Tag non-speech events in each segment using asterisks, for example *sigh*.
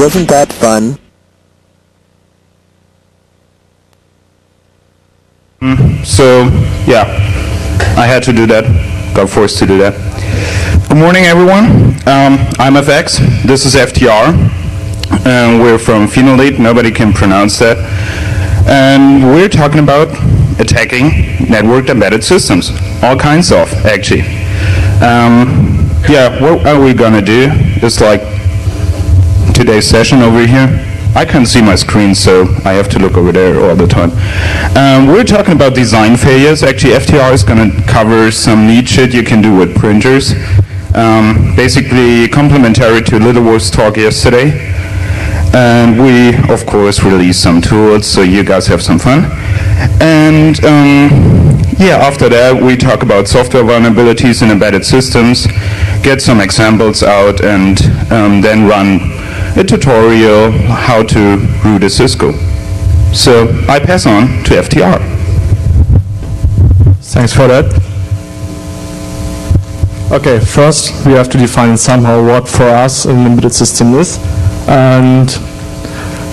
Wasn't that fun? So, yeah, I had to do that. Got forced to do that. Good morning, everyone. Um, I'm FX. This is FTR. And we're from Phenolate. Nobody can pronounce that. And we're talking about attacking networked embedded systems. All kinds of, actually. Um, yeah, what are we gonna do? It's like today's session over here. I can't see my screen, so I have to look over there all the time. Um, we're talking about design failures. Actually, FTR is going to cover some neat shit you can do with printers. Um, basically, complementary to Littleworth's talk yesterday. And we, of course, release some tools, so you guys have some fun. And um, yeah, after that, we talk about software vulnerabilities in embedded systems, get some examples out, and um, then run a tutorial how to root a Cisco. So I pass on to FTR. Thanks for that. Okay, first we have to define somehow what for us a embedded system is. And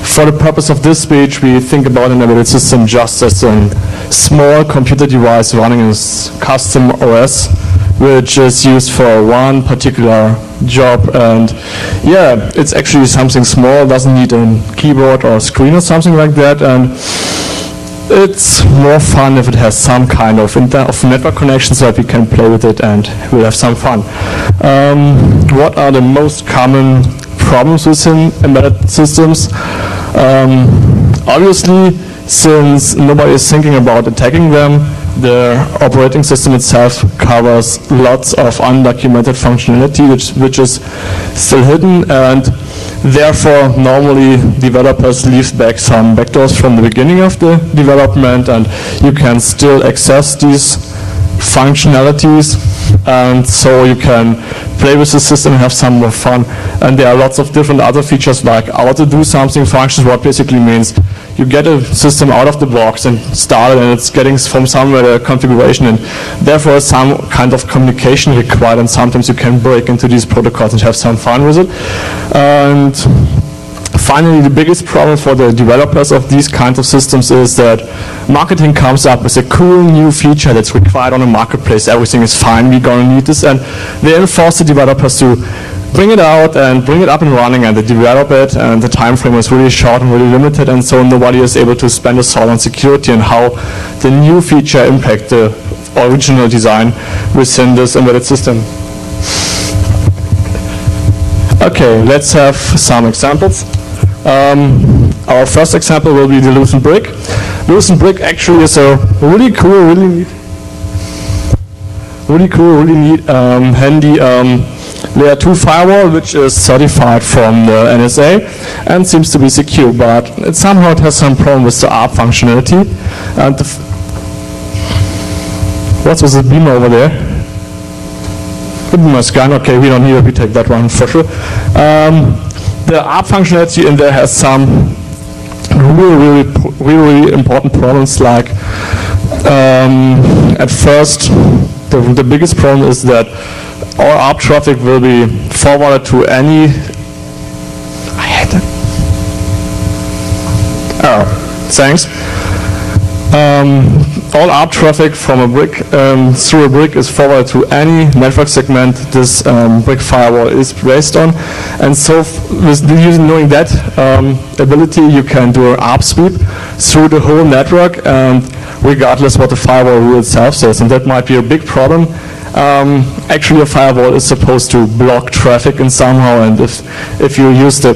for the purpose of this speech, we think about an embedded system just as a small computer device running a custom OS which is used for one particular job and yeah it's actually something small doesn't need a keyboard or a screen or something like that and it's more fun if it has some kind of, of network connection so that we can play with it and we'll have some fun. Um, what are the most common problems within embedded systems? Um, obviously, since nobody is thinking about attacking them, the operating system itself covers lots of undocumented functionality which, which is still hidden and therefore normally developers leave back some backdoors from the beginning of the development and you can still access these functionalities and so you can play with the system and have some more fun and there are lots of different other features like how to do something functions what basically means you get a system out of the box and start it and it's getting from somewhere the configuration and therefore some kind of communication required and sometimes you can break into these protocols and have some fun with it. And finally, the biggest problem for the developers of these kinds of systems is that marketing comes up with a cool new feature that's required on a marketplace. Everything is fine, we're going to need this. And they enforce the developers to bring it out and bring it up and running and they develop it and the time frame was really short and really limited and so nobody is able to spend a thought on security and how the new feature impact the original design within this embedded system. Okay, let's have some examples. Um, our first example will be the Lucent Brick. Lucent Brick actually is a really cool, really neat, really cool, really neat, um, handy um, layer 2 firewall which is certified from the NSA and seems to be secure but it somehow it has some problem with the ARP functionality and what was the beamer over there? The beamer scan, okay we don't need it, we take that one for sure. Um, the ARP functionality in there has some really, really, really, important problems like um, at first the, the biggest problem is that all ARP traffic will be forwarded to any I hate that. Oh, thanks. Um, all ARP traffic from a brick um, through a brick is forwarded to any network segment this um, brick firewall is based on. And so with using knowing that um, ability, you can do an ARP sweep through the whole network and regardless what the firewall rule itself says. And that might be a big problem um, actually a firewall is supposed to block traffic in somehow and if, if you use the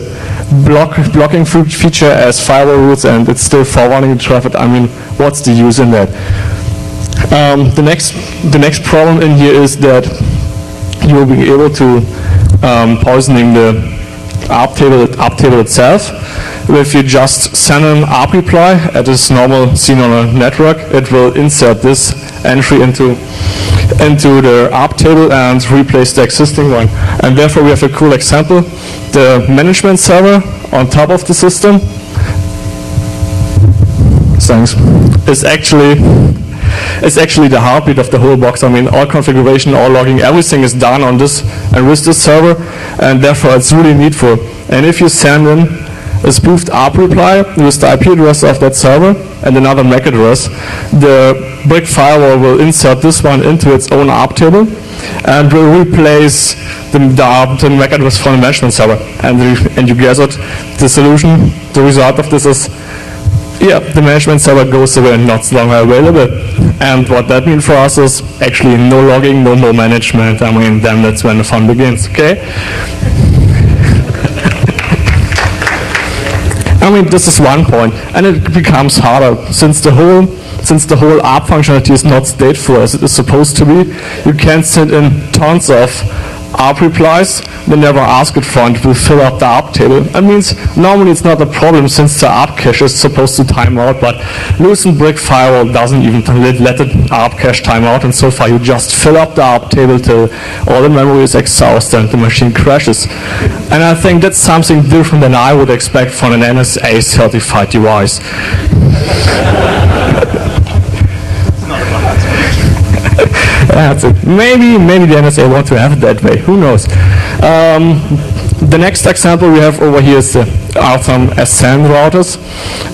block, blocking feature as firewall rules and it's still forwarding traffic, I mean, what's the use in that? Um, the, next, the next problem in here is that you will be able to um, poisoning the ARP table, table itself. If you just send an ARP reply as is normal seen on a network, it will insert this entry into into the ARP table and replace the existing one. And therefore we have a cool example. The management server on top of the system thanks, is actually it's actually the heartbeat of the whole box. I mean, all configuration, all logging, everything is done on this and with this server. and therefore it's really needful. And if you send in a spoofed ARP reply with the IP address of that server and another MAC address, the brick firewall will insert this one into its own ARP table and will replace the, the, ARP, the MAC address from the management server. And, the, and you guess it, The solution, the result of this is yeah, the management server goes away and not longer available. And what that means for us is actually no logging, no more management. I mean, then that's when the fun begins, okay? I mean, this is one point, and it becomes harder since the whole since the whole ARP functionality is not stateful as it is supposed to be. You can send in tons of ARP replies, they never ask it for and it will fill up the ARP table. That means normally it's not a problem since the ARP cache is supposed to time out, but Lucent Brick Firewall doesn't even let the ARP cache time out, and so far you just fill up the ARP table till all the memory is exhausted and the machine crashes. And I think that's something different than I would expect from an NSA certified device. *laughs* It. Maybe, maybe the NSA want to have it that way. Who knows? Um, the next example we have over here is the Artham SN routers.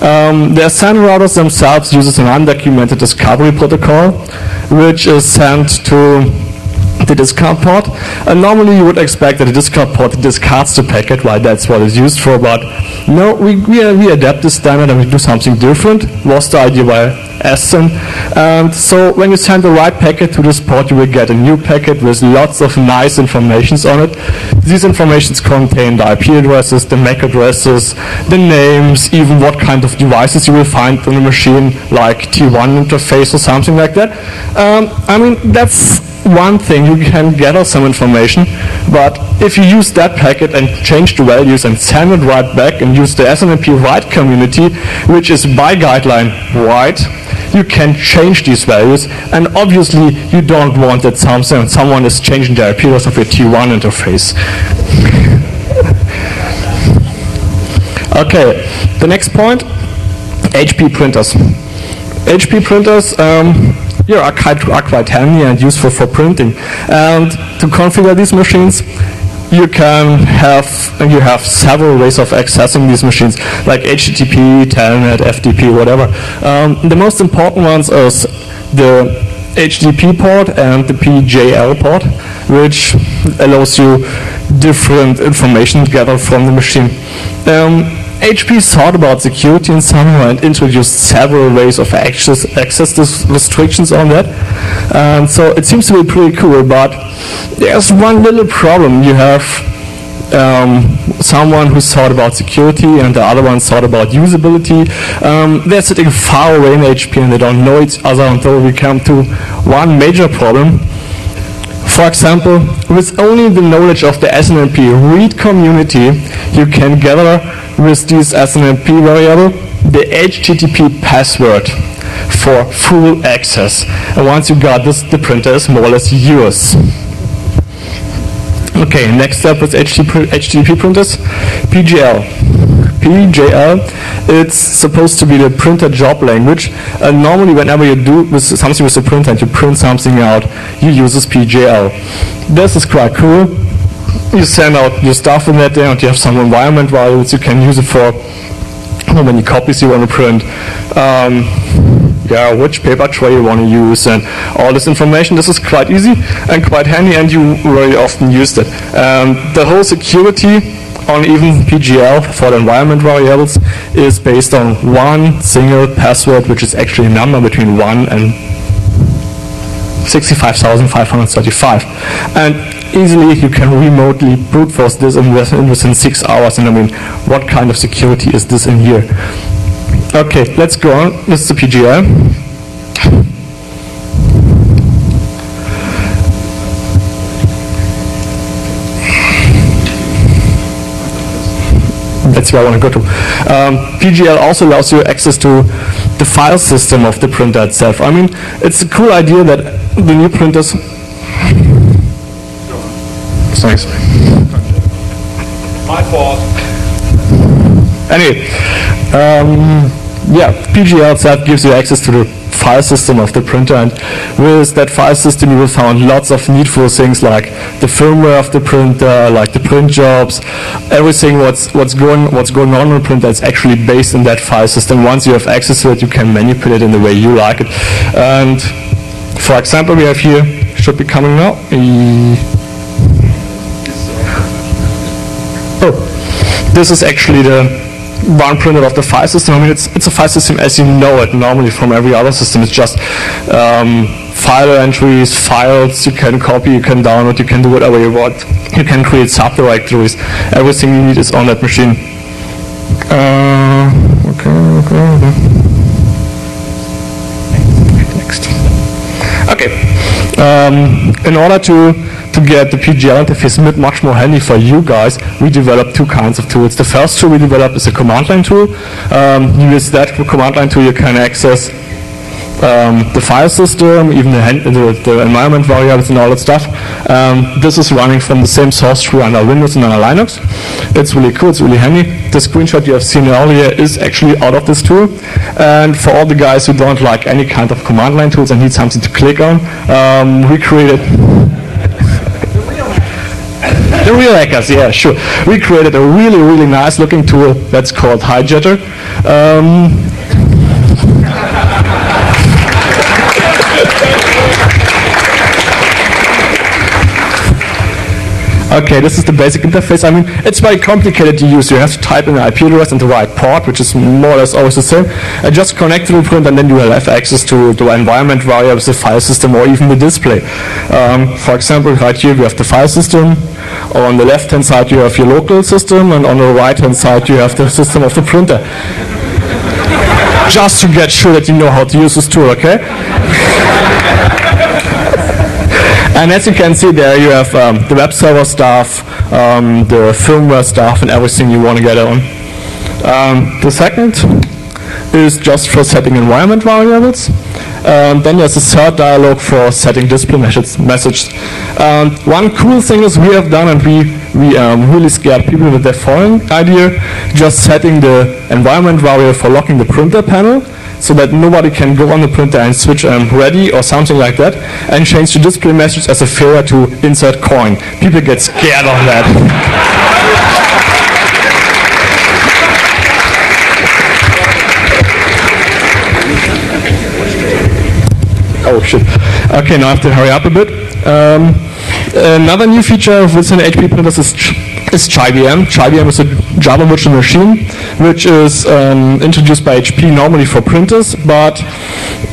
Um, the SN routers themselves uses an undocumented discovery protocol, which is sent to the discard port. And normally you would expect that the discard port discards the packet, right? That's what it's used for. But no, we, we, we adapt the standard and we do something different. Was the idea by SN. And so when you send the right packet to this port, you will get a new packet with lots of nice informations on it. These informations contain the IP addresses, the MAC addresses, the names, even what kind of devices you will find on the machine, like T1 interface or something like that. Um, I mean, that's one thing, you can gather some information, but if you use that packet and change the values and send it right back and use the SNMP write community, which is by guideline write, you can change these values, and obviously you don't want that something, someone is changing the address of your T1 interface. okay, the next point, HP printers. HP printers, um, yeah, are quite, are quite handy and useful for printing. And to configure these machines, you can have you have several ways of accessing these machines, like HTTP, Telnet, FTP, whatever. Um, the most important ones is the HTTP port and the PJL port, which allows you different information gathered from the machine. Um, HP thought about security in some way and introduced several ways of access, access restrictions on that. And so it seems to be pretty cool, but there's one little problem. You have um, someone who thought about security and the other one thought about usability. Um, they're sitting far away in HP and they don't know each other until we come to one major problem. For example, with only the knowledge of the SNMP read community, you can gather with this SNMP variable the HTTP password for full access. And once you got this, the printer is more or less yours. Okay, next step with HTTP printers, PGL. PGL, it's supposed to be the printer job language. And normally whenever you do something with the printer and you print something out, you use this PGL. This is quite cool you send out your stuff in that there and you have some environment variables. You can use it for how many copies you want to print. Um, yeah, which paper tray you want to use and all this information. This is quite easy and quite handy and you very often use it. Um, the whole security on even PGL for the environment variables is based on one single password which is actually a number between 1 and 65,535. And easily you can remotely brute force this in within six hours. And I mean, what kind of security is this in here? Okay, let's go on. This is the PGL. That's where I want to go to. Um, PGL also allows you access to the file system of the printer itself. I mean, it's a cool idea that the new printers Thanks. My fault. Anyway, um, yeah, PGL itself gives you access to the file system of the printer. And with that file system, you will find lots of needful things like the firmware of the printer, like the print jobs, everything what's what's going what's going on in the printer is actually based in that file system. Once you have access to it, you can manipulate it in the way you like it. And for example, we have here should be coming now. Oh, this is actually the one printed of the file system. I mean, it's, it's a file system as you know it normally from every other system. It's just um, file entries, files you can copy, you can download, you can do whatever you want. You can create subdirectories. Everything you need is on that machine. Uh, okay, okay, okay. Next. Okay. Um, in order to to get the PGL interface much more handy for you guys, we developed two kinds of tools. The first tool we developed is a command line tool. Um, use that command line tool, you can access um, the file system, even the, the, the, environment variables and all that stuff. Um, this is running from the same source tree under Windows and under Linux. It's really cool, it's really handy. The screenshot you have seen earlier is actually out of this tool. And for all the guys who don't like any kind of command line tools and need something to click on, um, we created the real hackers, yeah, sure. We created a really, really nice looking tool that's called Hijacker. Um, Okay, this is the basic interface. I mean, it's very complicated to use. You have to type in an IP address and the right port, which is more or less always the same, and just connect to the print, and then you will have access to the environment variables, the file system, or even the display. Um, for example, right here we have the file system. On the left-hand side you have your local system, and on the right-hand side you have the system of the printer. *laughs* just to get sure that you know how to use this tool, okay? And as you can see there, you have um, the web server stuff, um, the firmware stuff, and everything you want to get on. Um, the second is just for setting environment variables. Um, then there's a third dialog for setting display messages. Um, one cool thing is we have done, and we, we um, really scared people with the following idea, just setting the environment variable for locking the printer panel so that nobody can go on the printer and switch um, ready or something like that and change the display message as a failure to insert coin. People get scared of that. oh shit. Okay, now I have to hurry up a bit. Um, another new feature within HP printers is is ChiVM. ChiVM is a Java virtual machine, which is um, introduced by HP normally for printers, but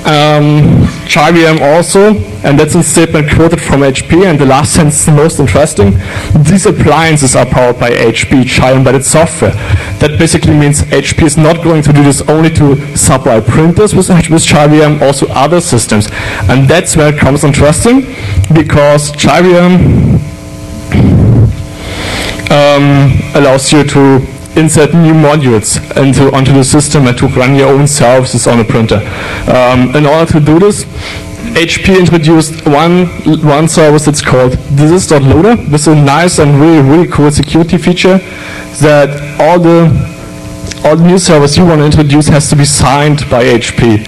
um, ChiVM also, and that's a statement quoted from HP, and the last sentence is the most interesting. These appliances are powered by HP, Chi embedded software. That basically means HP is not going to do this only to supply printers with, with also other systems. And that's where it comes interesting, because ChiVM um, allows you to insert new modules into onto the system and to run your own services on a printer. Um, in order to do this, HP introduced one one service that's called this.loader. This is a nice and really really cool security feature that all the all new service you want to introduce has to be signed by HP.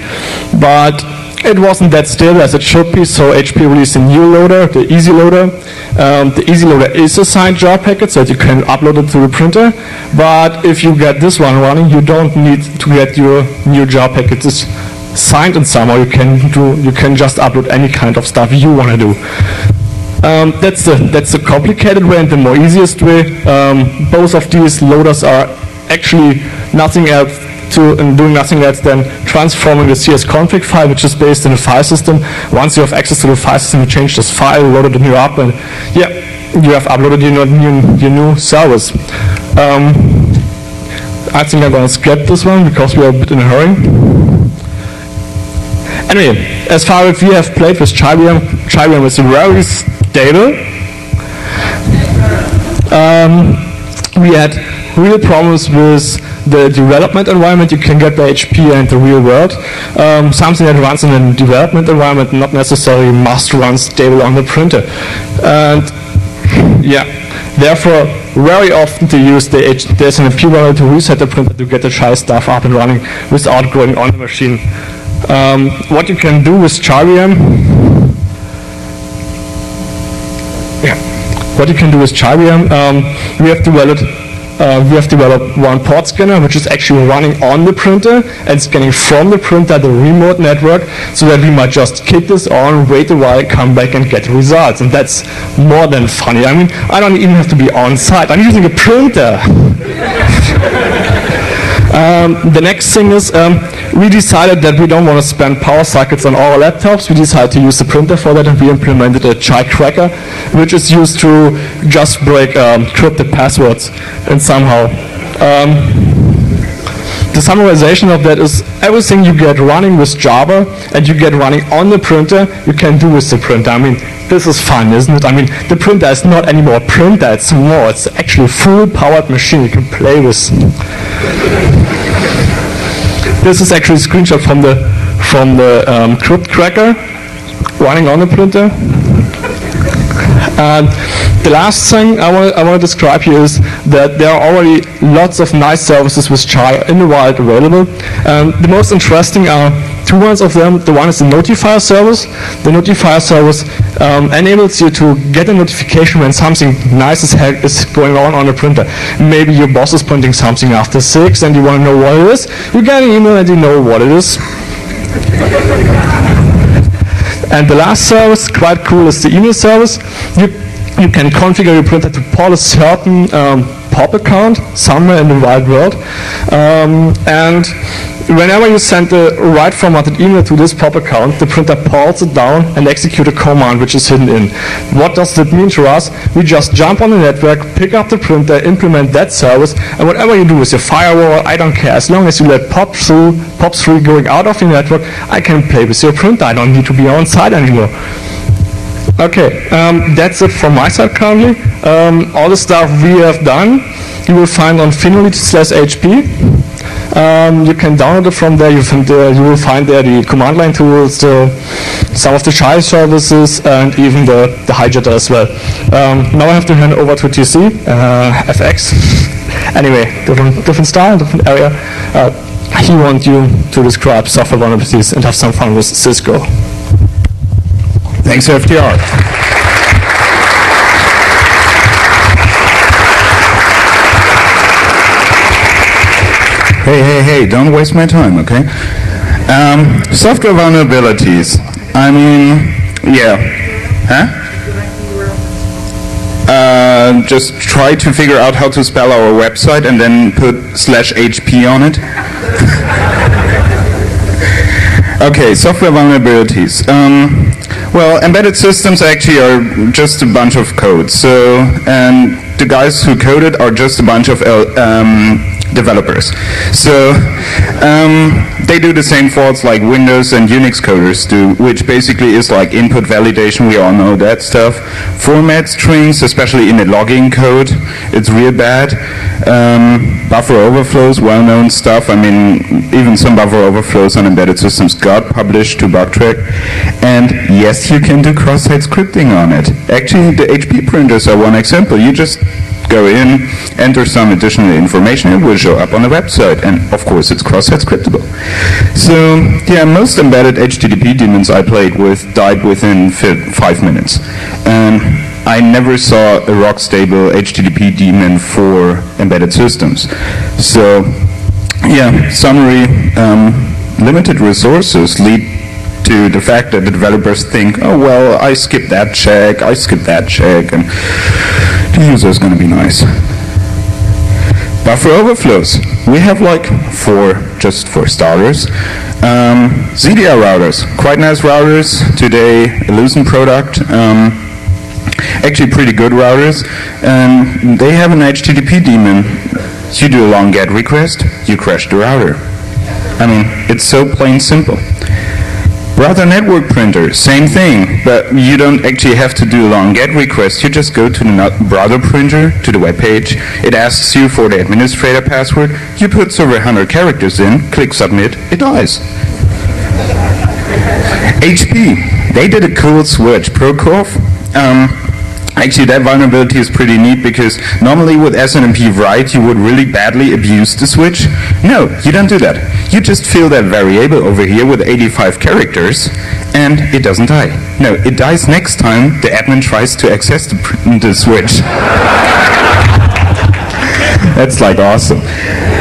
But it wasn't that stable as it should be, so HP released a new loader, the Easy Loader. Um, the Easy Loader is a signed jar packet, so that you can upload it to the printer. But if you get this one running, you don't need to get your new jar packets signed in somehow. You can do, you can just upload any kind of stuff you want to do. Um, that's the that's the complicated way and the more easiest way. Um, both of these loaders are actually nothing else to doing nothing else than transforming the csconfig file, which is based in a file system. Once you have access to the file system, you change this file, load it new up, and yeah, you have uploaded your new, your new service. Um, I think I'm going to skip this one because we are a bit in a hurry. Anyway, as far as we have played with ChiVM, ChiVM is very stable. Um, we had real problems with the development environment you can get by HP and the real world. Um, something that runs in a development environment not necessarily must run stable on the printer. And yeah, therefore, very often to use the H there's an IP to reset the printer to get the Chi stuff up and running without going on the machine. Um, what you can do with CharVM, yeah, what you can do with CharVM, um, we have developed uh, we have developed one port scanner which is actually running on the printer and scanning from the printer the remote network so that we might just kick this on, wait a while, come back and get results. And that's more than funny. I mean, I don't even have to be on site. I'm using a printer. *laughs* Um, the next thing is um, we decided that we don't want to spend power cycles on our laptops. We decided to use the printer for that and we implemented a Chai cracker which is used to just break um, crypted passwords and somehow. The summarization of that is everything you get running with Java and you get running on the printer, you can do with the printer. I mean, this is fun, isn't it? I mean, the printer is not anymore a printer, it's more, it's actually a full-powered machine you can play with. this is actually a screenshot from the from the um, crypt cracker running on the printer. And the last thing I want, I want to describe here is that there are already lots of nice services with Chai in the wild available. Um, the most interesting are two ones of them. The one is the notifier service. The notifier service um, enables you to get a notification when something nice is, is going on on a printer. Maybe your boss is printing something after 6 and you want to know what it is. You get an email and you know what it is. And the last service, quite cool, is the email service. You, you can configure your printer to pull a certain um, POP account somewhere in the wide world. Um, and whenever you send the right formatted email to this POP account, the printer pulls it down and executes a command which is hidden in. What does that mean to us? We just jump on the network, pick up the printer, implement that service, and whatever you do with your firewall, I don't care. As long as you let POP through, pop through going out of the network, I can play with your printer. I don't need to be on site anymore. Okay, um, that's it from my side currently. Um, all the stuff we have done, you will find on finally slash HP. Um, you can download it from there. You, you, will find there the command line tools, the, some of the child services, and even the, the hijacker as well. Um, now I have to hand over to TC, uh, FX. anyway, different, different style, different area. Uh, he wants you to describe software vulnerabilities and have some fun with Cisco. Thanks, FTR. Hey, hey, hey, don't waste my time, okay? Um, software vulnerabilities. I mean, yeah. Huh? Uh, just try to figure out how to spell our website and then put slash HP on it. *laughs* okay, software vulnerabilities. Um, well, embedded systems actually are just a bunch of code. So, and the guys who code it are just a bunch of um, developers. So um, they do the same faults like Windows and Unix coders do, which basically is like input validation. We all know that stuff. Format strings, especially in the logging code, it's real bad. Um, buffer overflows, well-known stuff. I mean, even some buffer overflows on embedded systems got published to Bugtraq. And yes, you can do cross-site scripting on it. Actually, the HP printers are one example. You just go in, enter some additional information, it will show up on the website. And of course, it's cross-site scriptable. So yeah, most embedded HTTP daemons I played with died within five minutes. And I never saw a rock-stable HTTP daemon for embedded systems. So yeah, summary, um, limited resources lead to the fact that the developers think, oh well, I skipped that check, I skipped that check, and the user is going to be nice. Buffer overflows. We have like four, just for starters. Um, ZDR routers, quite nice routers. Today, a Lucent product. Um, actually pretty good routers. And they have an HTTP daemon. You do a long GET request, you crash the router. I mean, it's so plain simple. Brother network printer, same thing, but you don't actually have to do a long GET request. You just go to the brother printer, to the web page. It asks you for the administrator password. You put several 100 characters in, click submit, it dies. HP, they did a cool switch. Procore, um, Actually, that vulnerability is pretty neat because normally with SNMP write, you would really badly abuse the switch. No, you don't do that. you just fill that variable over here with 85 characters, and it doesn't die. No, it dies next time the admin tries to access the, the switch. *laughs* That's like awesome.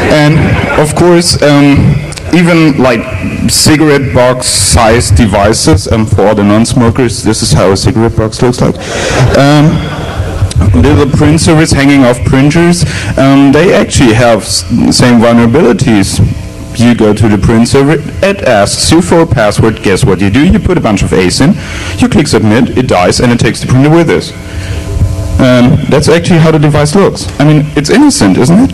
And of course, um, even like cigarette box size devices, and for the non-smokers, this is how a cigarette box looks like. Um, little print service hanging off printers, um, they actually have same vulnerabilities. You go to the print server, it asks you for a password, guess what you do? You put a bunch of A's in, you click submit, it dies, and it takes the printer with it. Um, that's actually how the device looks. I mean, it's innocent, isn't it?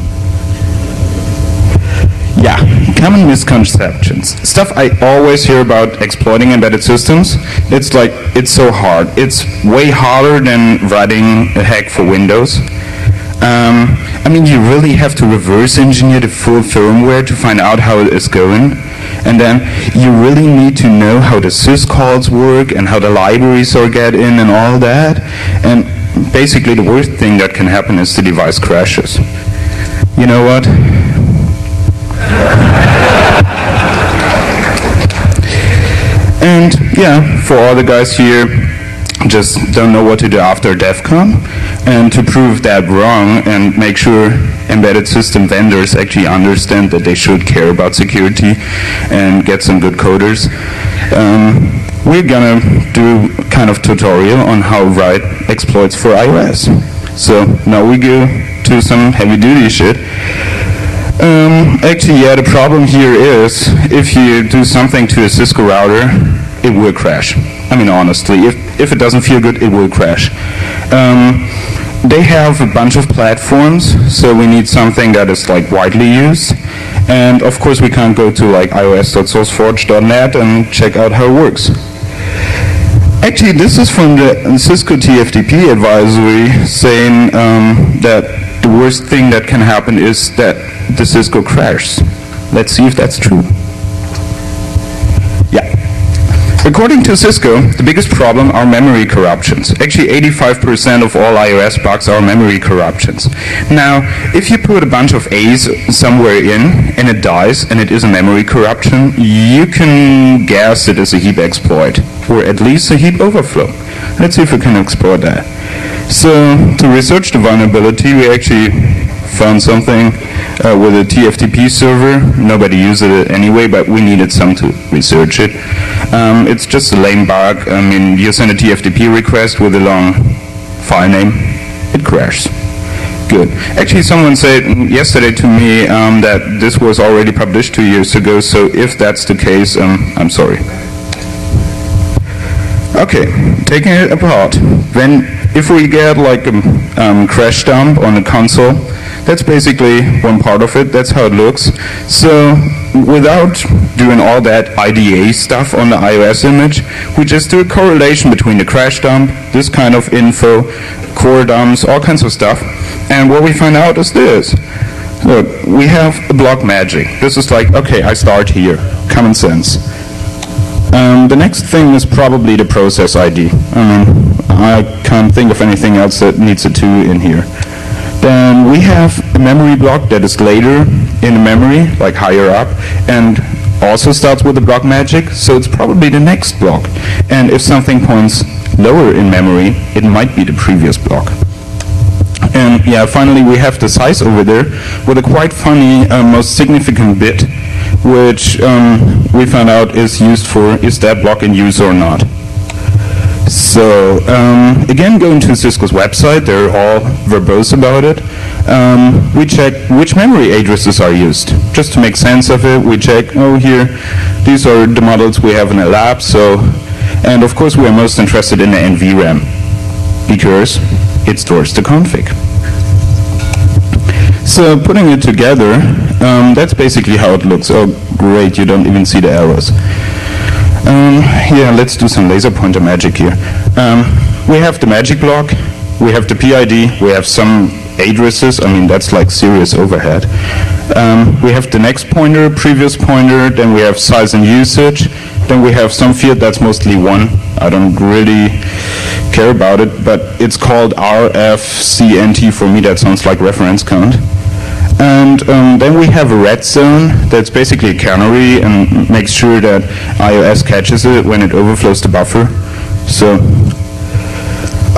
Yeah, common misconceptions. Stuff I always hear about exploiting embedded systems. It's like, it's so hard. It's way harder than writing a hack for Windows. Um, I mean, you really have to reverse engineer the full firmware to find out how it is going. And then you really need to know how the syscalls work and how the libraries are get in and all that. And basically the worst thing that can happen is the device crashes. You know what? And yeah, for all the guys here, just don't know what to do after DEF CON. And to prove that wrong and make sure embedded system vendors actually understand that they should care about security and get some good coders, um, we're gonna do kind of tutorial on how write exploits for iOS. So now we go to some heavy duty shit. Um, actually, yeah, the problem here is if you do something to a Cisco router, it will crash. I mean, honestly, if, if it doesn't feel good, it will crash. Um, they have a bunch of platforms, so we need something that is like widely used. And of course, we can't go to like ios.sourceforge.net and check out how it works. Actually, this is from the Cisco TFTP advisory saying um, that the worst thing that can happen is that the Cisco crashes. Let's see if that's true. Yeah. According to Cisco, the biggest problem are memory corruptions. Actually, 85% of all iOS bugs are memory corruptions. Now, if you put a bunch of A's somewhere in and it dies and it is a memory corruption, you can guess it is a heap exploit, or at least a heap overflow. Let's see if we can exploit that. So to research the vulnerability, we actually found something uh, with a TFTP server. Nobody used it anyway, but we needed some to research it. Um, it's just a lame bug. I mean, you send a TFTP request with a long file name, it crashes. Good. Actually, someone said yesterday to me um, that this was already published two years ago, so if that's the case, um, I'm sorry. Okay, taking it apart. When if we get like a um, crash dump on a console, that's basically one part of it. That's how it looks. So without doing all that IDA stuff on the iOS image, we just do a correlation between the crash dump, this kind of info, core dumps, all kinds of stuff. And what we find out is this. Look, we have a block magic. This is like, okay, I start here. Common sense. Um, the next thing is probably the process ID. I mean, I can't think of anything else that needs a 2 in here. Then we have a memory block that is later in memory, like higher up, and also starts with the block magic, so it's probably the next block. And if something points lower in memory, it might be the previous block. And yeah, finally we have the size over there with a quite funny, uh, most significant bit which um, we found out is used for is that block in use or not. So um, again, going to Cisco's website, they're all verbose about it. Um, we check which memory addresses are used. Just to make sense of it, we check, oh here, these are the models we have in the lab, so, and of course we are most interested in the NVRAM, because it stores the config. So putting it together, um, that's basically how it looks. Oh, great, you don't even see the arrows. Um, yeah, let's do some laser pointer magic here. Um, we have the magic block, we have the PID, we have some addresses, I mean that's like serious overhead. Um, we have the next pointer, previous pointer, then we have size and usage, then we have some field that's mostly one. I don't really care about it, but it's called RFCNT for me, that sounds like reference count. And um, then we have a red zone that's basically a canary and makes sure that iOS catches it when it overflows the buffer. So,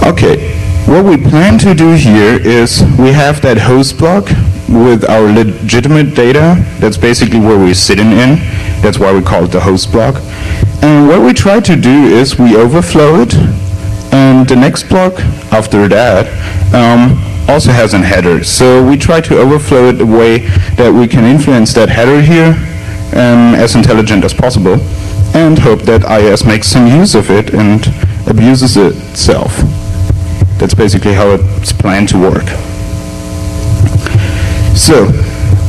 okay, what we plan to do here is we have that host block with our legitimate data. That's basically where we're sitting in. That's why we call it the host block. And what we try to do is we overflow it, and the next block after that um, also has a header. So we try to overflow it a way that we can influence that header here um, as intelligent as possible and hope that iOS makes some use of it and abuses it itself. That's basically how it's planned to work. So,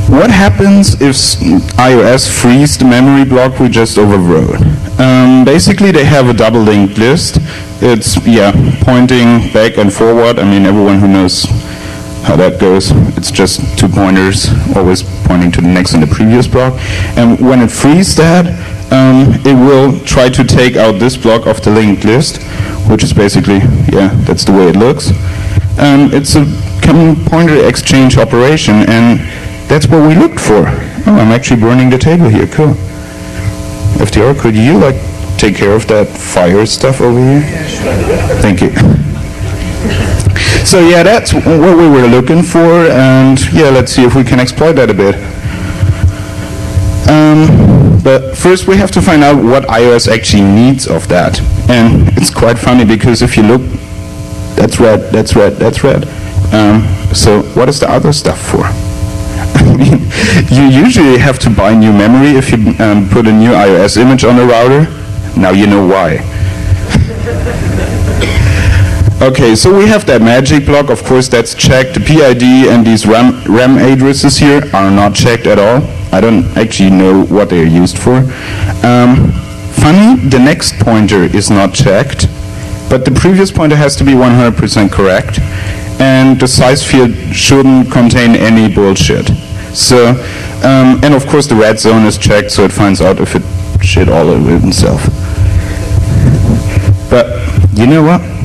what happens if iOS frees the memory block we just overrode? Um, basically, they have a double linked list. It's, yeah, pointing back and forward. I mean, everyone who knows how that goes, it's just two pointers, always pointing to the next and the previous block. And when it frees that, um, it will try to take out this block of the linked list, which is basically, yeah, that's the way it looks. Um, it's a common pointer exchange operation, and that's what we looked for. Oh, I'm actually burning the table here. Cool. FDR, could you like take care of that fire stuff over here? Thank you. So yeah, that's what we were looking for, and yeah, let's see if we can exploit that a bit. Um, but first we have to find out what iOS actually needs of that. And it's quite funny because if you look, that's red, that's red, that's red. Um, so what is the other stuff for? *laughs* You usually have to buy new memory if you um, put a new iOS image on a router. Now you know why. Okay, so we have that magic block. Of course, that's checked. The PID and these RAM, RAM addresses here are not checked at all. I don't actually know what they are used for. Um, funny, the next pointer is not checked, but the previous pointer has to be 100% correct and the size field shouldn't contain any bullshit. So, um, and of course the red zone is checked so it finds out if it shit all over itself. But, you know what?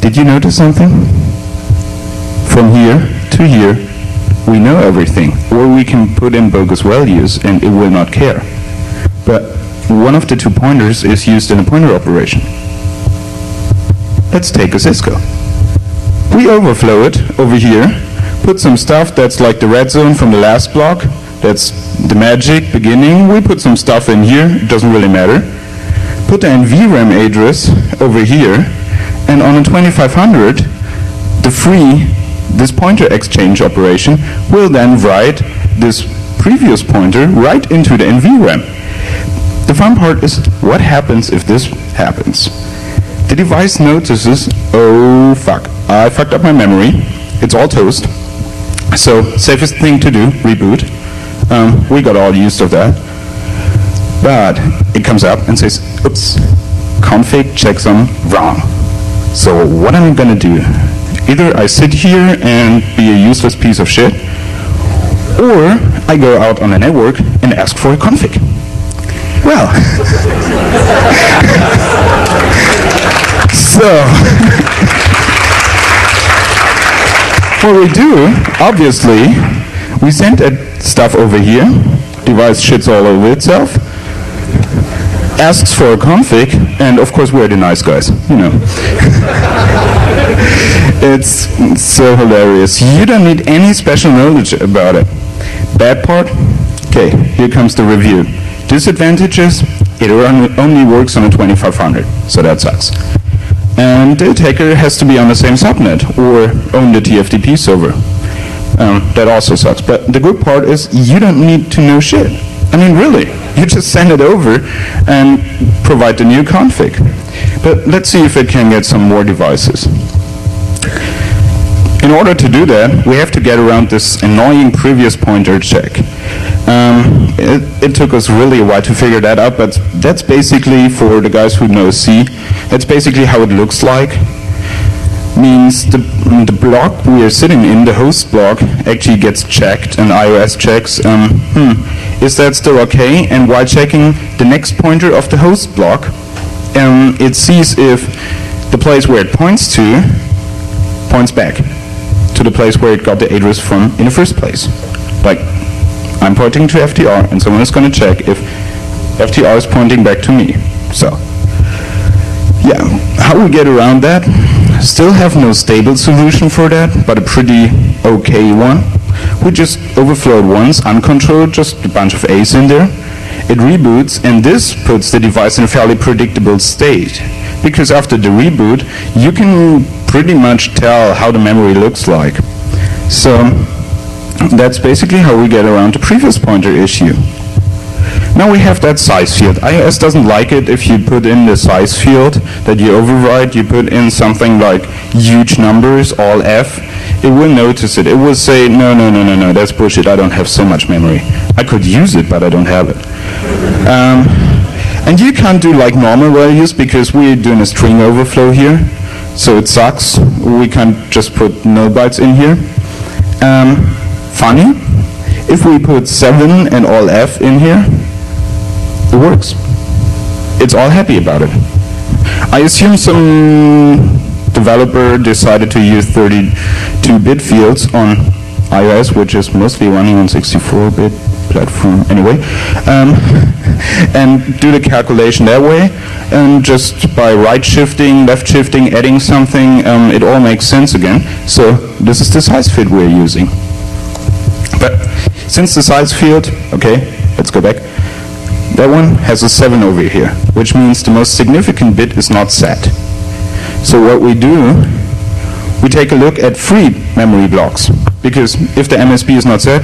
Did you notice something? From here to here, we know everything. Or we can put in bogus values and it will not care. But one of the two pointers is used in a pointer operation. Let's take a Cisco we overflow it over here, put some stuff that's like the red zone from the last block, that's the magic beginning. We put some stuff in here, it doesn't really matter. Put an VRAM address over here, and on a 2500, the free, this pointer exchange operation will then write this previous pointer right into the NVRAM. The fun part is what happens if this happens. The device notices, oh fuck, I fucked up my memory. It's all toast. So safest thing to do, reboot. Um, we got all used of that. But it comes up and says, oops, config checksum wrong. So what am I gonna do? Either I sit here and be a useless piece of shit, or I go out on the network and ask for a config. Well, so what we do, obviously, we send that stuff over here, device shits all over itself, asks for a config, and of course we're the nice guys, you know. *laughs* it's so hilarious. You don't need any special knowledge about it. Bad part? Okay, here comes the review. Disadvantages? It only works on a 2500, so that sucks and the attacker has to be on the same subnet or own the TFTP server. Um, that also sucks. But the good part is you don't need to know shit. I mean, really, you just send it over and provide the new config. But let's see if it can get some more devices. In order to do that, we have to get around this annoying previous pointer check. Um, it, it, took us really a while to figure that out, but that's basically, for the guys who know C, that's basically how it looks like. Means the, the block we are sitting in, the host block, actually gets checked, and iOS checks, um, hmm, is that still okay? And while checking the next pointer of the host block, um, it sees if the place where it points to points back to the place where it got the address from in the first place. Like I'm pointing to FTR, and someone is going to check if FTR is pointing back to me. So, yeah, how we get around that? Still have no stable solution for that, but a pretty okay one. We just overflowed once, uncontrolled, just a bunch of A's in there. It reboots, and this puts the device in a fairly predictable state. Because after the reboot, you can pretty much tell how the memory looks like. So, that's basically how we get around the previous pointer issue. Now we have that size field. iOS doesn't like it if you put in the size field that you override, you put in something like huge numbers, all F. It will notice it. It will say, no, no, no, no, no, that's bullshit. I don't have so much memory. I could use it, but I don't have it. Um, and you can't do like normal values because we're doing a string overflow here. So it sucks. We can't just put no bytes in here. Um, funny, if we put 7 and all F in here, it works. It's all happy about it. I assume some developer decided to use 32-bit fields on iOS, which is mostly running on 64-bit platform anyway, um, *laughs* and do the calculation that way. And just by right shifting, left shifting, adding something, um, it all makes sense again. So this is the size field we're using. But since the size field, okay, let's go back. That one has a 7 over here, which means the most significant bit is not set. So what we do, we take a look at free memory blocks. Because if the MSB is not set,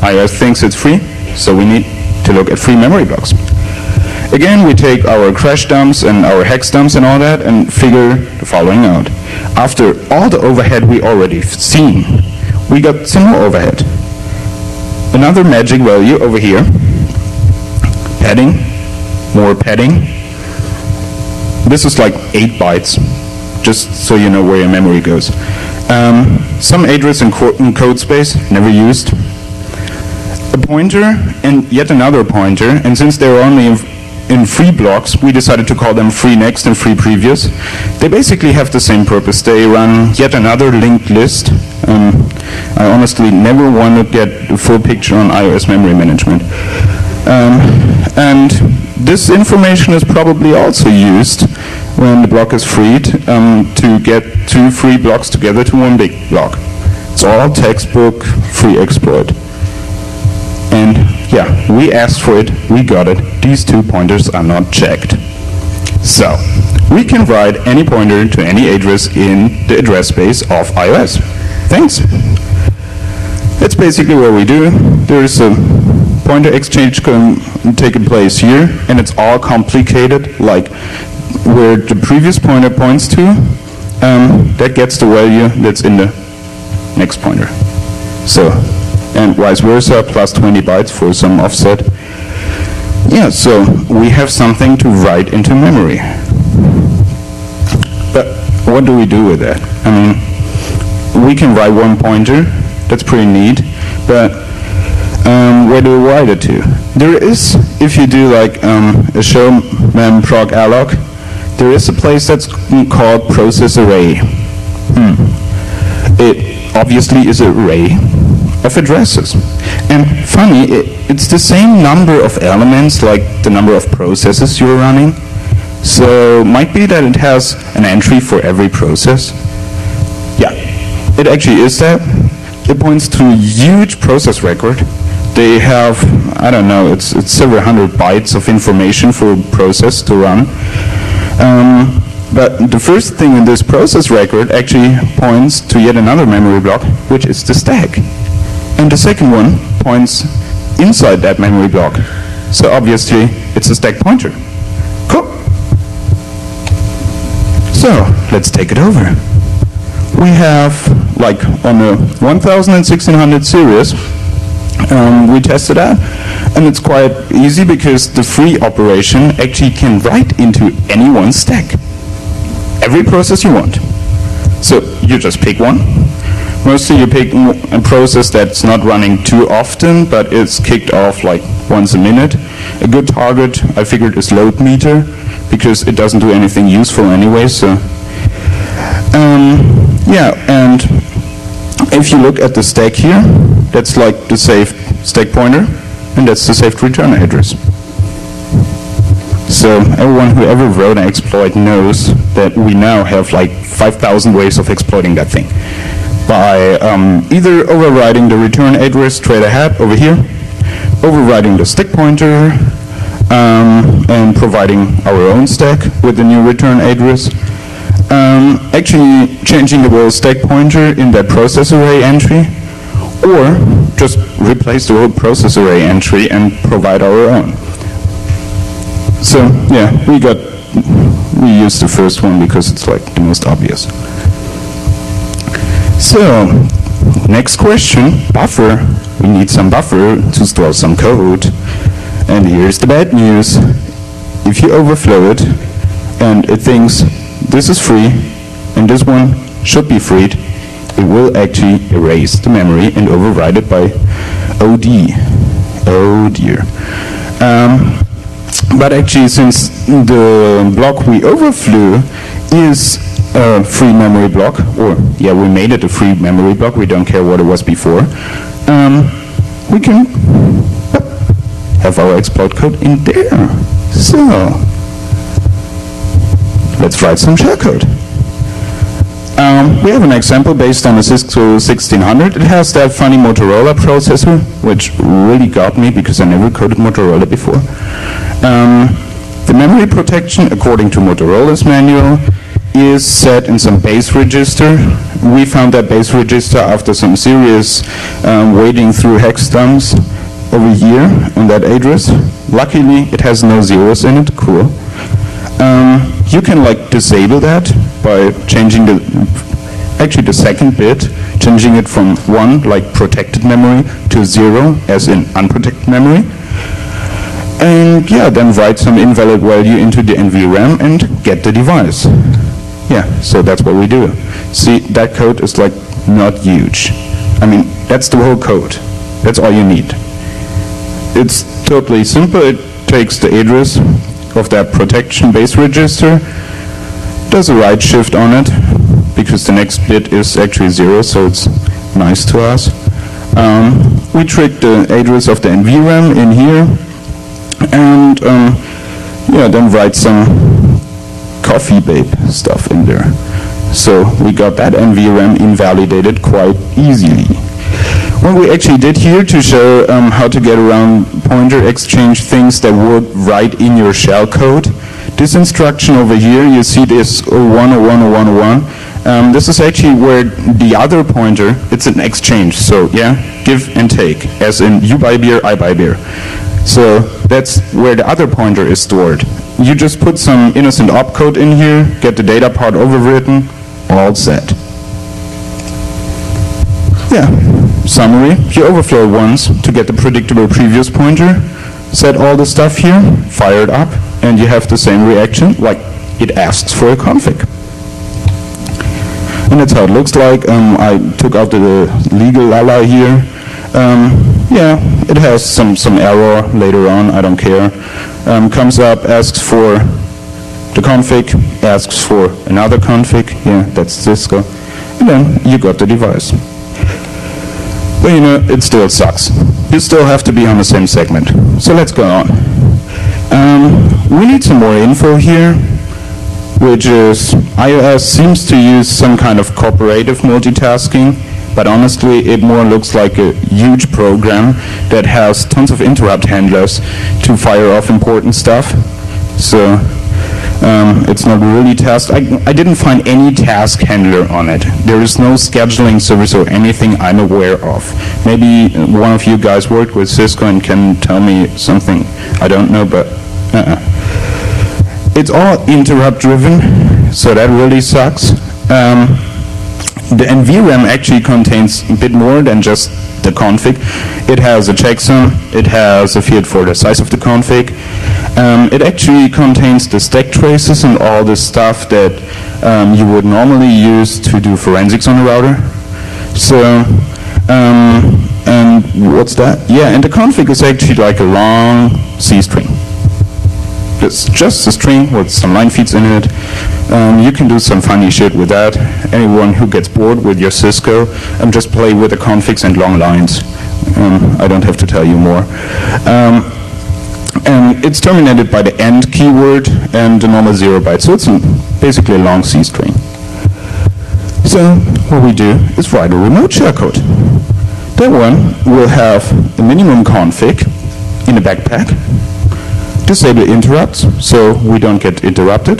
iOS thinks it's free, so we need to look at free memory blocks. Again, we take our crash dumps and our hex dumps and all that and figure the following out. After all the overhead we already seen, we got some more overhead. Another magic value over here, padding, more padding. This is like 8 bytes, just so you know where your memory goes. Um, some address in, co in code space, never used. A pointer and yet another pointer, and since they're only in, in free blocks, we decided to call them free next and free previous. They basically have the same purpose. They run yet another linked list. Um, I honestly never want to get the full picture on iOS memory management. Um, and this information is probably also used when the block is freed um, to get two free blocks together to one big block. It's all textbook free exploit. And yeah, we asked for it, we got it. These two pointers are not checked. So, we can write any pointer to any address in the address space of iOS. Thanks. That's basically what we do. There is a pointer exchange can taking place here, and it's all complicated, like where the previous pointer points to, um, that gets the value that's in the next pointer. So, and vice versa, plus 20 bytes for some offset. Yeah, so we have something to write into memory. But what do we do with that? I mean, we can write one pointer, that's pretty neat, but um, where do we write it to? There is, if you do like um, a show mem proc alloc, there is a place that's called process array. Hmm. It obviously is an array of addresses. And funny, it, it's the same number of elements like the number of processes you're running. So might be that it has an entry for every process. Yeah, it actually is that. It points to a huge process record. They have, I don't know, it's, it's several hundred bytes of information for a process to run. Um, but the first thing in this process record actually points to yet another memory block, which is the stack. And the second one points inside that memory block. So obviously, it's a stack pointer. Cool. So, let's take it over. We have, like, on the 1000 and 1600 series, um, we tested that, and it's quite easy because the free operation actually can write into any one stack. Every process you want. So you just pick one. Mostly you pick a process that's not running too often, but it's kicked off like once a minute. A good target, I figured, is load meter, because it doesn't do anything useful anyway, so. Um, yeah, and if you look at the stack here, that's like the saved stack pointer. and that's the saved return address. So everyone who ever wrote an exploit knows that we now have like 5,000 ways of exploiting that thing. By um, either overriding the return address straight ahead over here, overriding the stack pointer, um, and providing our own stack with the new return address, um, actually changing the whole stack pointer in that process array entry, or just replace the whole process array entry and provide our own. So yeah, we got we used the first one because it's like the most obvious. So next question, buffer. We need some buffer to store some code. And here's the bad news. If you overflow it and it thinks this is free and this one should be freed, it will actually erase the memory and override it by OD. Oh dear. Um, but actually, since the block we overflew is a free memory block, or yeah, we made it a free memory block, we don't care what it was before, um, we can have our exploit code in there. So, let's write some shellcode. Um, we have an example based on a Cisco 1600. It has that funny Motorola processor, which really got me because I never coded Motorola before. Um, the memory protection, according to Motorola's manual, is set in some base register. We found that base register after some serious um, wading through hex dumps over here on that address. Luckily, it has no zeros in it. Cool. Um, you can like disable that by changing the actually the second bit, changing it from one like protected memory to zero as in unprotected memory. And yeah, then write some invalid value into the NVRAM and get the device. Yeah, so that's what we do. See, that code is like not huge. I mean, that's the whole code. That's all you need. It's totally simple. It takes the address of that protection base register, does a right shift on it, because the next bit is actually zero, so it's nice to us. Um, we trick the address of the NVRAM in here, and um, yeah, then write some coffee babe stuff in there. So we got that NVRAM invalidated quite easily. What we actually did here to show um, how to get around pointer exchange things that work right in your shell code. This instruction over here, you see this 010101. Um, this is actually where the other pointer, it's an exchange. So yeah, give and take, as in you buy beer, I buy beer. So that's where the other pointer is stored. You just put some innocent opcode in here, get the data part overwritten, all set. Yeah, summary. You overflow once to get the predictable previous pointer, set all the stuff here, fire it up, and you have the same reaction, like it asks for a config. And that's how it looks like. Um, I took out the legal lala here. Um, yeah, it has some, some error later on, I don't care. Um, comes up, asks for the config, asks for another config, yeah, that's Cisco, and then you got the device. But you know, it still sucks. You still have to be on the same segment. So let's go on. Um, we need some more info here, which is iOS seems to use some kind of cooperative multitasking, but honestly it more looks like a huge program that has tons of interrupt handlers to fire off important stuff. So um, it's not really task. I, I didn't find any task handler on it. There is no scheduling service or anything I'm aware of. Maybe one of you guys worked with Cisco and can tell me something I don't know, but uh-uh. It's all interrupt driven, so that really sucks. Um, the NVRAM actually contains a bit more than just the config. It has a checksum, it has a field for the size of the config. Um, it actually contains the stack traces and all the stuff that um, you would normally use to do forensics on a router. So, um, and what's that? Yeah, and the config is actually like a long C string. It's just a string with some line feeds in it. Um, you can do some funny shit with that. Anyone who gets bored with your Cisco, um, just play with the configs and long lines. Um, I don't have to tell you more. And it's terminated by the end keyword and the normal zero byte. So it's basically a long C string. So what we do is write a remote shellcode. That one will have the minimum config in the backpack, disable interrupts so we don't get interrupted,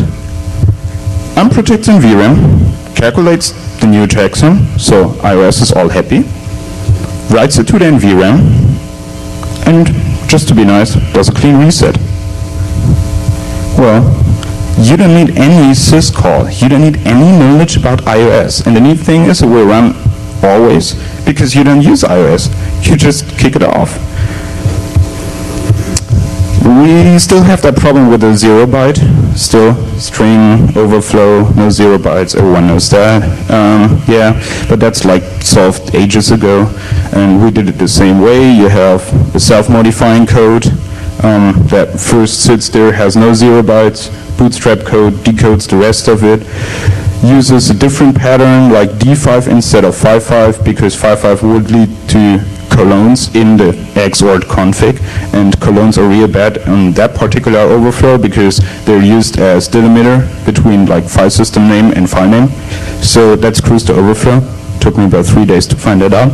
unprotects in VRAM, calculates the new checksum so iOS is all happy, writes it to the NVRAM, and just to be nice, does a clean reset. Well, you don't need any syscall. You don't need any knowledge about iOS. And the neat thing is it will run always because you don't use iOS. You just kick it off. We still have that problem with the zero byte, still string overflow, no zero bytes, everyone knows that. Um, yeah, but that's like solved ages ago, and we did it the same way. You have the self-modifying code um, that first sits there, has no zero bytes, bootstrap code decodes the rest of it, uses a different pattern like D5 instead of 5.5 because 5.5 would lead to colons in the XORed config, and colons are real bad on that particular overflow because they're used as delimiter between like file system name and file name. So that screws the overflow. Took me about three days to find that out.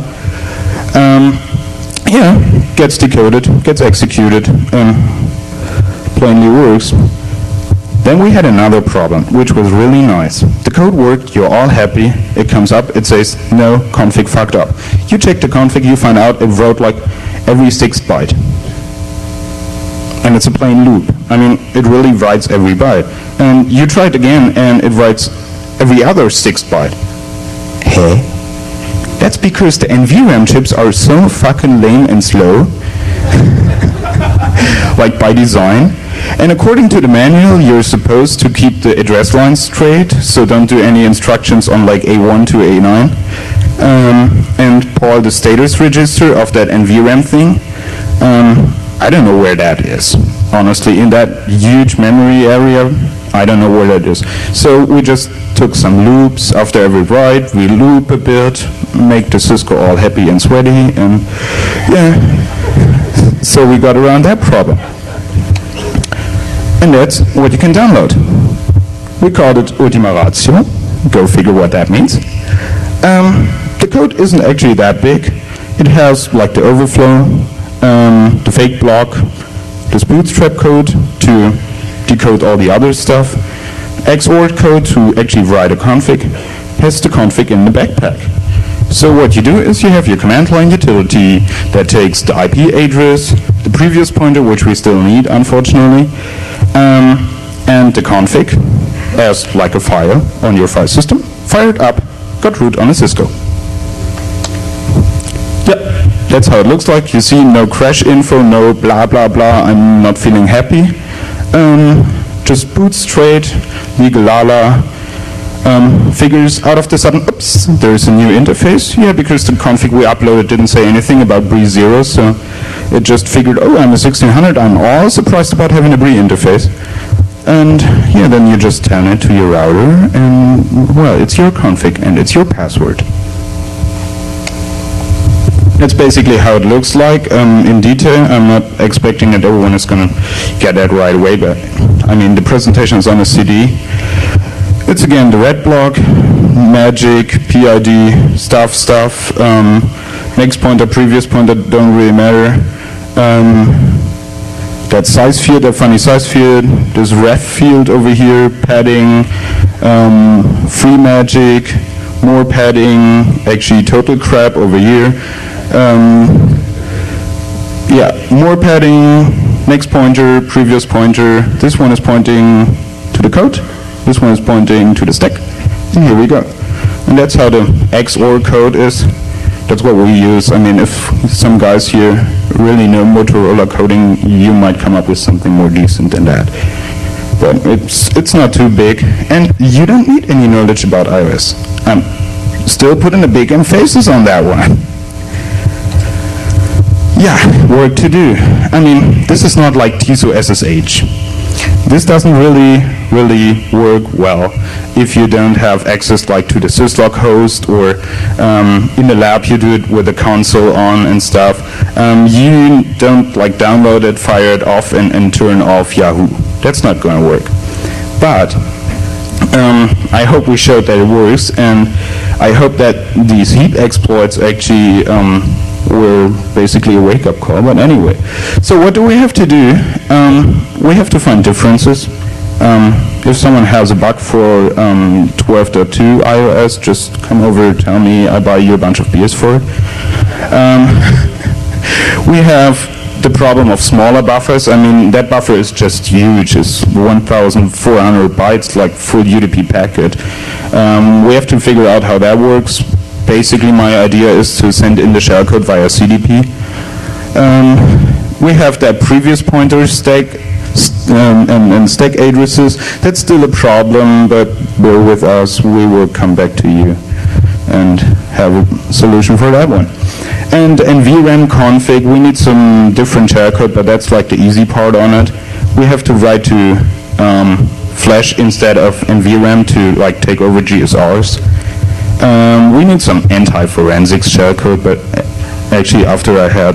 Um, yeah, gets decoded, gets executed, and plainly works. Then we had another problem, which was really nice. The code worked, you're all happy, it comes up, it says, no, config fucked up. You check the config, you find out it wrote like every six byte. And it's a plain loop. I mean, it really writes every byte. And you try it again, and it writes every other six byte. Hey? That's because the NVRAM chips are so fucking lame and slow, *laughs* *laughs* like by design, and according to the manual, you're supposed to keep the address lines straight, so don't do any instructions on like A1 to A9. Um, and Paul, the status register of that NVRAM thing, um, I don't know where that is. Honestly, in that huge memory area, I don't know where that is. So we just took some loops after every write, we loop a bit, make the Cisco all happy and sweaty, and yeah. So we got around that problem and that's what you can download. We called it Ultima Ratio. Go figure what that means. Um, the code isn't actually that big. It has like the overflow, um, the fake block, this bootstrap code to decode all the other stuff, XOR code to actually write a config, has the config in the backpack. So what you do is you have your command line utility that takes the IP address, the previous pointer, which we still need, unfortunately, um, and the config as like a file on your file system, fired up, got root on a Cisco. Yep, that's how it looks like. You see no crash info, no blah blah blah, I'm not feeling happy. Um, just boot straight, legal lala, um, figures out of the sudden, oops, there's a new interface. Yeah, because the config we uploaded didn't say anything about BRI 0, so it just figured, oh, I'm a 1600, I'm all surprised about having a BRI interface. And yeah, then you just turn it to your router, and well, it's your config and it's your password. That's basically how it looks like um, in detail. I'm not expecting that everyone is going to get that right away, but I mean, the presentation is on a CD. It's again the red block, magic, PID, stuff, stuff, um, next pointer, previous pointer don't really matter. Um, that size field, that funny size field, this ref field over here, padding, um, free magic, more padding, actually total crap over here. Um, yeah, more padding, next pointer, previous pointer. This one is pointing to the code. This one is pointing to the stack. And here we go. And that's how the XOR code is. That's what we use. I mean, if some guys here really know Motorola coding, you might come up with something more decent than that. But it's, it's not too big. And you don't need any knowledge about iOS. I'm still putting a big emphasis on that one. *laughs* Yeah, work to do. I mean, this is not like TSO SSH. This doesn't really, really work well if you don't have access like to the syslog host or um, in the lab you do it with the console on and stuff. Um, you don't like download it, fire it off and, and turn off Yahoo. That's not going to work. But um, I hope we showed that it works and I hope that these heap exploits actually um, were basically a wake-up call, but anyway. So what do we have to do? Um, we have to find differences. Um, if someone has a bug for um, 12.2 iOS, just come over, tell me, I buy you a bunch of beers for it. Um, *laughs* we have the problem of smaller buffers. I mean, that buffer is just huge. It's 1,400 bytes, like full UDP packet. Um, we have to figure out how that works basically my idea is to send in the shellcode via CDP. Um, we have that previous pointer stack um, and, and, stack addresses. That's still a problem, but bear with us. We will come back to you and have a solution for that one. And, and VRAM config, we need some different shellcode, but that's like the easy part on it. We have to write to um, Flash instead of NVRAM to like take over GSRs. Um, we need some anti-forensics shellcode, but actually after I had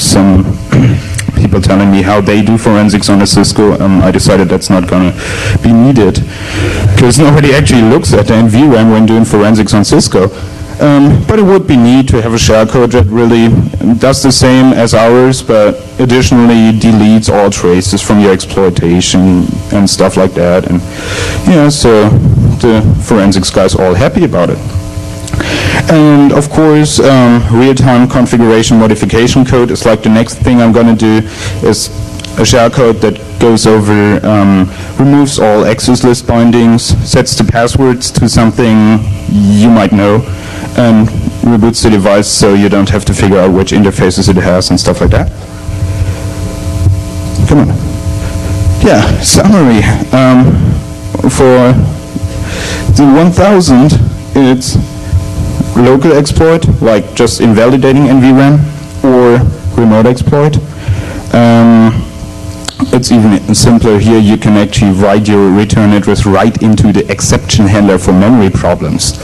some *clears throat* people telling me how they do forensics on a Cisco, um, I decided that's not going to be needed because nobody actually looks at the NVRAM when doing forensics on Cisco. Um, but it would be neat to have a shellcode that really does the same as ours, but additionally deletes all traces from your exploitation and stuff like that. And yeah, so the forensics guys all happy about it. And of course, um, real-time configuration modification code is like the next thing I'm going to do is a shellcode that goes over, um, removes all access list bindings, sets the passwords to something you might know, and reboots the device so you don't have to figure out which interfaces it has and stuff like that. Come on. Yeah, summary. Um, for the 1000, it's local exploit, like just invalidating NVRAM, or remote exploit. Um, it's even simpler here. You can actually write your return address right into the exception handler for memory problems.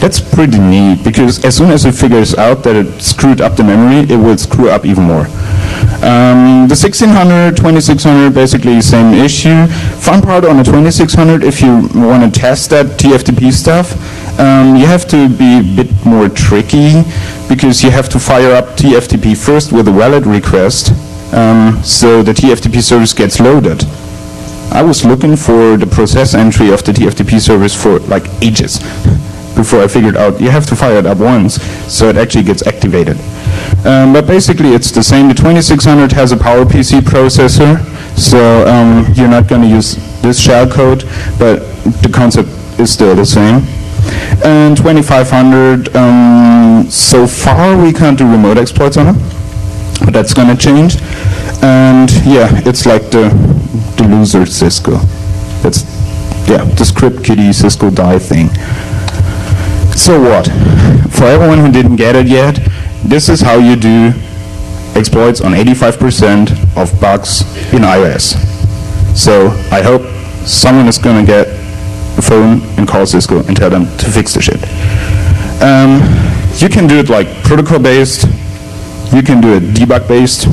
That's pretty neat because as soon as it figures out that it screwed up the memory, it will screw up even more. Um, the 1600, 2600, basically same issue. Fun part on the 2600, if you want to test that TFTP stuff, um, you have to be a bit more tricky because you have to fire up TFTP first with a valid request um, so the TFTP service gets loaded. I was looking for the process entry of the TFTP service for like ages *laughs* before I figured out you have to fire it up once so it actually gets activated. Um, but basically it's the same. The 2600 has a PowerPC processor, so um, you're not going to use this shellcode, but the concept is still the same. And 2500, um, so far we can't do remote exploits on it, but that's going to change. And yeah, it's like the, the loser Cisco. That's, yeah, the script kiddie Cisco die thing. So what? For everyone who didn't get it yet, this is how you do exploits on 85% of bugs in iOS. So I hope someone is going to get phone and call Cisco and tell them to fix the shit. Um, you can do it like protocol-based. You can do it debug-based.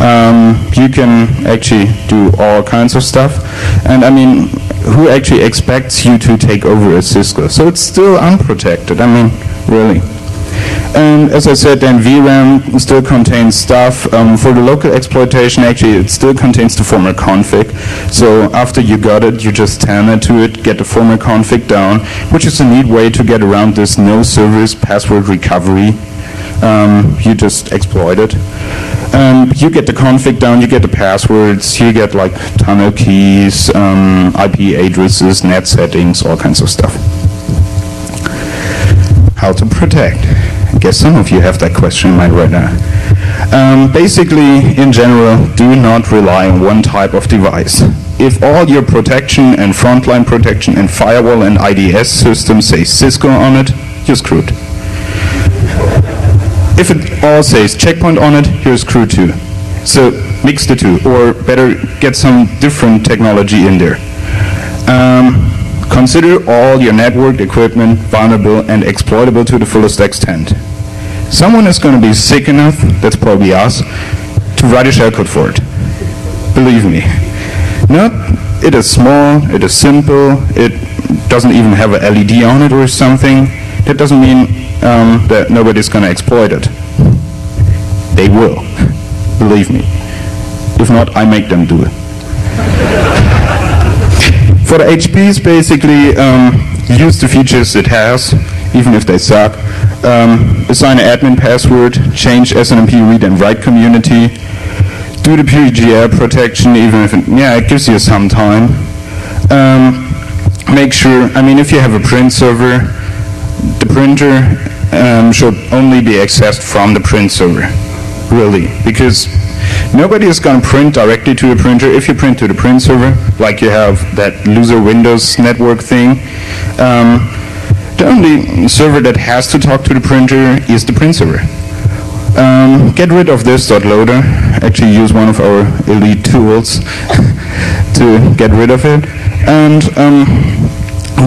Um, you can actually do all kinds of stuff. And I mean, who actually expects you to take over a Cisco? So it's still unprotected. I mean, really. And as I said, then VRAM still contains stuff. Um, for the local exploitation, actually, it still contains the former config. So after you got it, you just telnet to it, get the former config down, which is a neat way to get around this no service password recovery. Um, you just exploit it. Um, you get the config down, you get the passwords, you get like tunnel keys, um, IP addresses, net settings, all kinds of stuff. How to protect? I guess some of you have that question in mind right now. Um, basically, in general, do not rely on one type of device. If all your protection and frontline protection and firewall and IDS systems say Cisco on it, you're screwed. If it all says checkpoint on it, you're screwed too. So mix the two, or better, get some different technology in there. Um, consider all your networked equipment vulnerable and exploitable to the fullest extent. Someone is going to be sick enough, that's probably us, to write a shellcode for it. Believe me. Not, it is small, it is simple, it doesn't even have an LED on it or something. That doesn't mean um, that nobody's going to exploit it. They will. Believe me. If not, I make them do it. For the HPs, basically, um, use the features it has, even if they suck. Um, assign an admin password, change SNMP read and write community, do the PGR protection, even if it, yeah, it gives you some time. Um, make sure, I mean, if you have a print server, the printer um, should only be accessed from the print server, really, because nobody is going to print directly to the printer. If you print to the print server, like you have that loser Windows network thing, um, the only server that has to talk to the printer is the print server. Um, get rid of this dot .loader. Actually use one of our elite tools *laughs* to get rid of it. And um,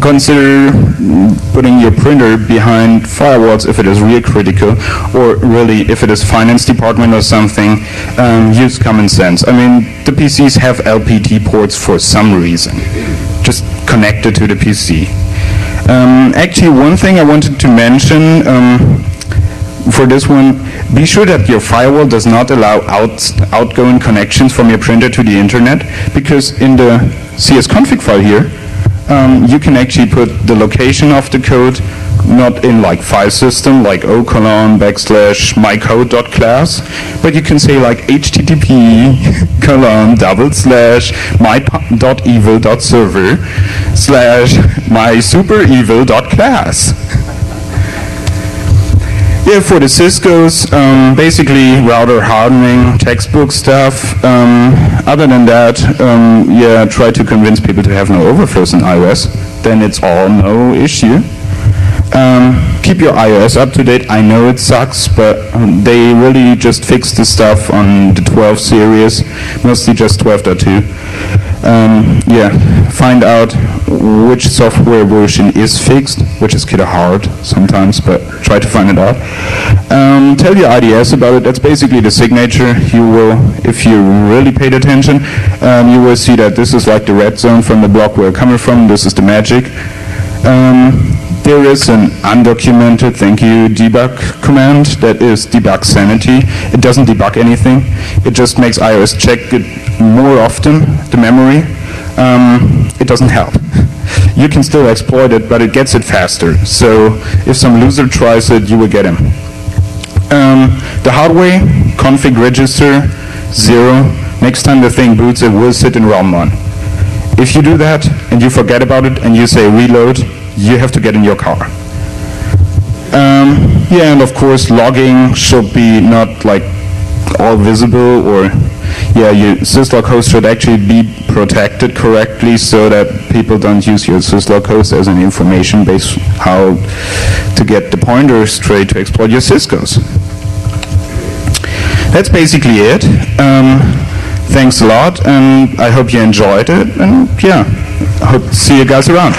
consider putting your printer behind firewalls if it is real critical, or really if it is finance department or something, um, use common sense. I mean, the PCs have LPT ports for some reason. Just connected to the PC. Um, actually, one thing I wanted to mention um, for this one, be sure that your firewall does not allow out, outgoing connections from your printer to the internet, because in the CS config file here, um, you can actually put the location of the code not in like file system like o colon backslash mycode.class, but you can say like http *laughs* colon double slash my.evil.server slash my super evil dot class. Yeah, for the Cisco's, um, basically router hardening, textbook stuff. Um, other than that, um, yeah, try to convince people to have no overflows in iOS. Then it's all no issue. Um, keep your iOS up to date. I know it sucks, but um, they really just fixed the stuff on the 12 series, mostly just 12.2 um, yeah, find out which software version is fixed, which is kind of hard sometimes, but try to find it out. Um, tell your IDS about it. That's basically the signature. You will, if you really paid attention, um, you will see that this is like the red zone from the block we're coming from. This is the magic. Um, there is an undocumented thank you debug command that is debug sanity. It doesn't debug anything. It just makes iOS check it more often, the memory. Um, it doesn't help. You can still exploit it, but it gets it faster. So if some loser tries it, you will get him. Um, the hardware config register zero. Next time the thing boots, it will sit in ROM 1. If you do that and you forget about it and you say reload, you have to get in your car. Um, yeah, and of course logging should be not like all visible or yeah, your syslog host should actually be protected correctly so that people don't use your syslog host as an information base how to get the pointer straight to exploit your syscos. That's basically it. Um, thanks a lot, and I hope you enjoyed it, and yeah, hope to see you guys around.